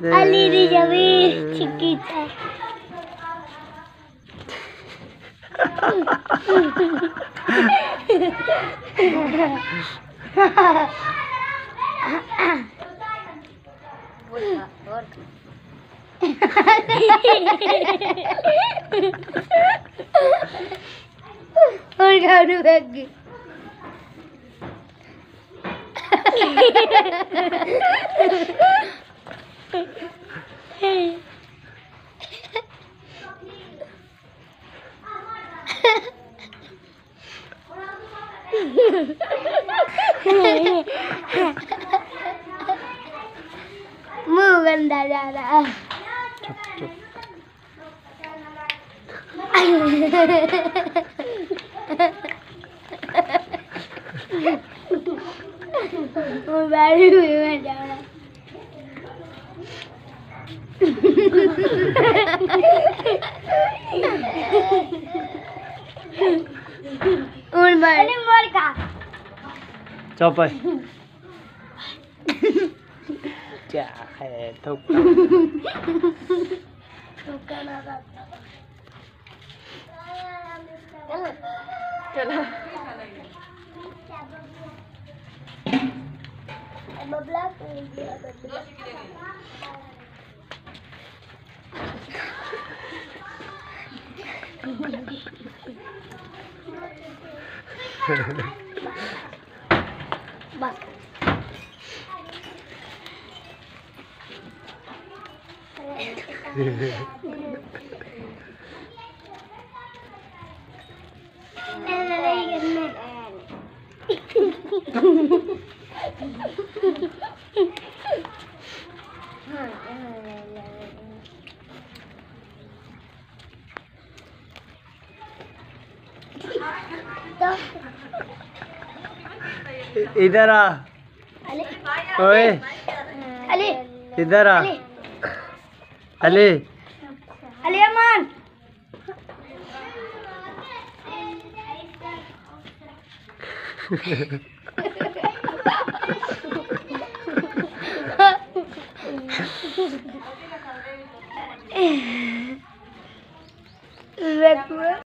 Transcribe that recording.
Aliri jawi chiquita. और गाड़ू bag Mugan dah dah dah. Cuk cuk. Baru baru dah. बैठी हुई मैं जा रहा और बैठ मोर Bak. इधर आ। ओए। अली। इधर आ। अली। अली। अमन। Red